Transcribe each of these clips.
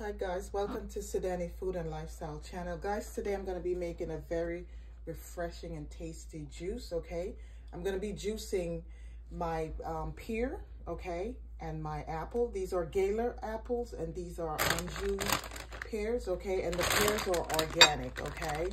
Hi guys, welcome to Sydannie Food and Lifestyle channel. Guys, today I'm going to be making a very refreshing and tasty juice, okay? I'm going to be juicing my um, pear, okay, and my apple. These are Gala apples and these are Anjou pears, okay? And the pears are organic, okay?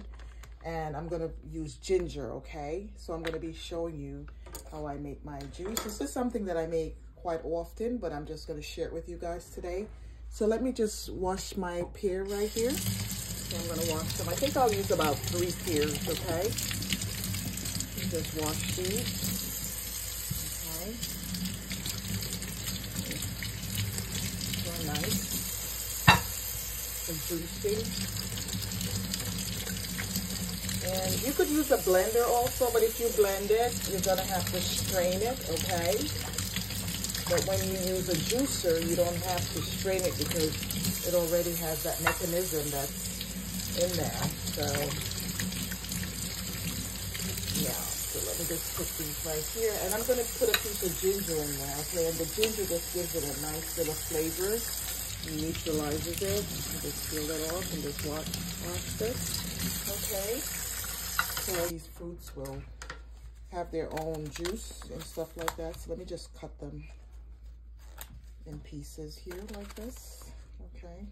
And I'm going to use ginger, okay? So I'm going to be showing you how I make my juice. This is something that I make quite often, but I'm just going to share it with you guys today. So let me just wash my pear right here. So I'm to wash them. I think I'll use about three pears, okay? Just wash these. Okay. So nice. And juicy. And you could use a blender also, but if you blend it, you're going to have to strain it, okay? But when you use a juicer, you don't have to strain it because it already has that mechanism that's in there. So, yeah. So let me just put these right here. And I'm going to put a piece of ginger in there, okay? And the ginger just gives it a nice little flavor. Neutralizes it. Just peel it off and just wash, wash this. Okay? So these fruits will have their own juice and stuff like that. So let me just cut them in pieces here like this. Okay.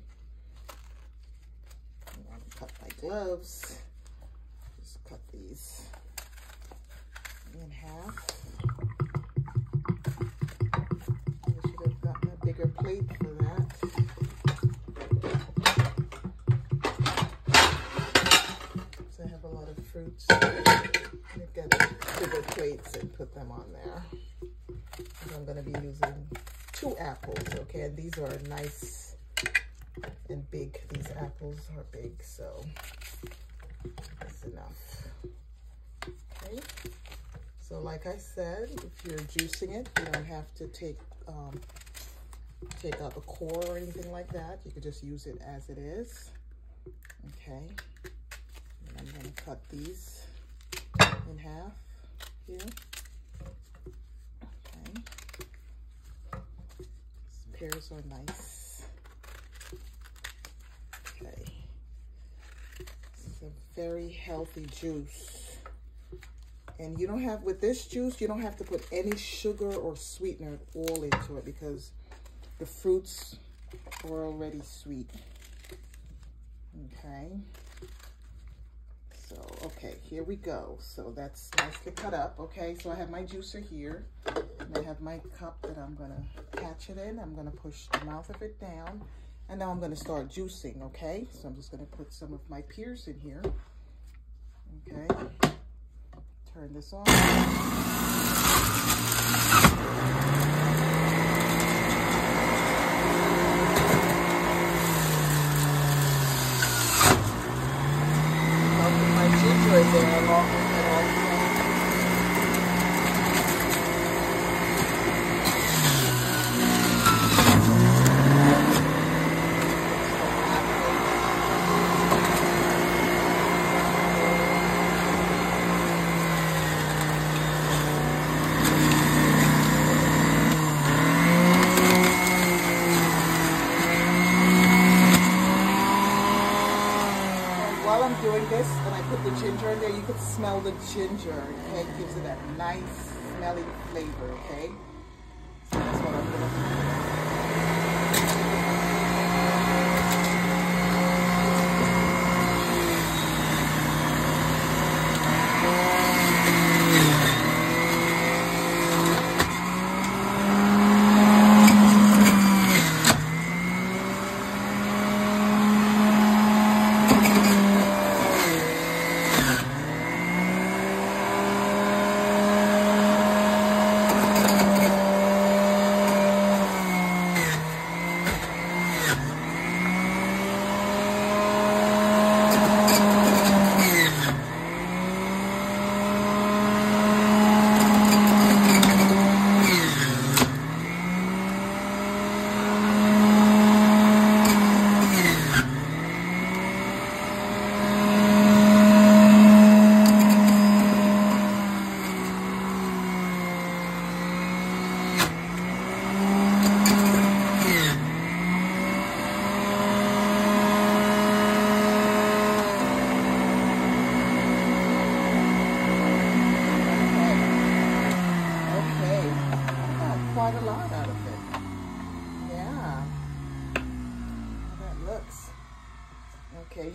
I want to cut my gloves. Just cut these in half. I should have gotten a bigger plate for that. So I have a lot of fruits. I've got bigger plates and put them on there. I'm going to be using two apples, okay? And these are nice and big. These apples are big, so that's enough. Okay. So like I said, if you're juicing it, you don't have to take um, take out the core or anything like that. You could just use it as it is. Okay. And I'm going to cut these in half here. Pears are nice. Okay. A very healthy juice. And you don't have, with this juice, you don't have to put any sugar or sweetener all into it because the fruits are already sweet. Okay. So, okay, here we go. So that's nicely cut up. Okay, so I have my juicer here. And I have my cup that I'm going to catch it in. I'm going to push the mouth of it down. And now I'm going to start juicing, okay? So I'm just going to put some of my pears in here. Okay. Turn this on. my ginger in there along with it all. the ginger in there, you could smell the ginger, okay? It gives it that nice smelly flavor, okay? That's what I'm gonna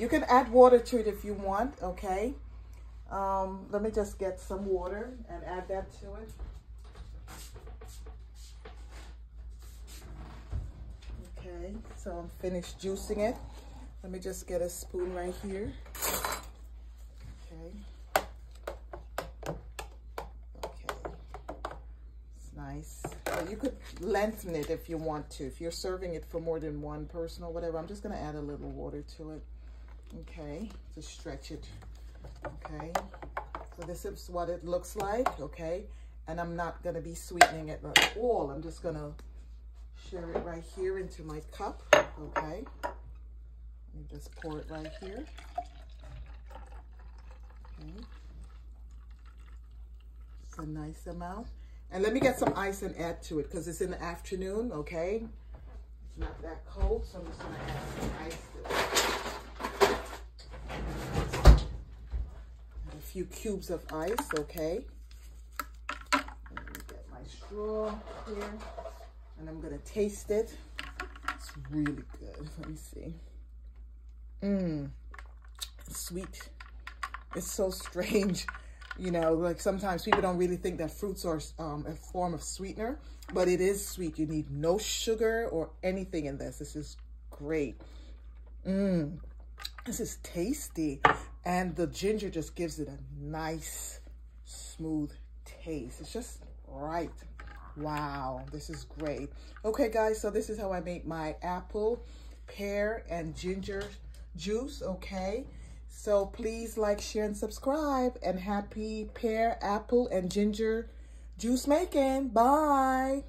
you can add water to it if you want, okay? Um, let me just get some water and add that to it. Okay, so I'm finished juicing it. Let me just get a spoon right here. Okay. Okay. It's nice. you could lengthen it if you want to. If you're serving it for more than one person or whatever, I'm just going to add a little water to it. Okay, to stretch it. Okay, so this is what it looks like. Okay, and I'm not going to be sweetening it at all. I'm just going to share it right here into my cup, okay? And just pour it right here. Okay. It's a nice amount. And let me get some ice and add to it because it's in the afternoon, okay? It's not that cold, so I'm just gonna add some ice to it. Add a few cubes of ice, okay? Let me get my straw here and I'm gonna taste it. It's really good. Let me see. Mmm, sweet. It's so strange. You know, like sometimes people don't really think that fruits are um, a form of sweetener, but it is sweet. You need no sugar or anything in this. This is great. Mmm, this is tasty. And the ginger just gives it a nice, smooth taste. It's just right. Wow, this is great. Okay, guys, so this is how I make my apple, pear, and ginger juice, okay? So please like, share, and subscribe. And happy pear, apple, and ginger juice making. Bye.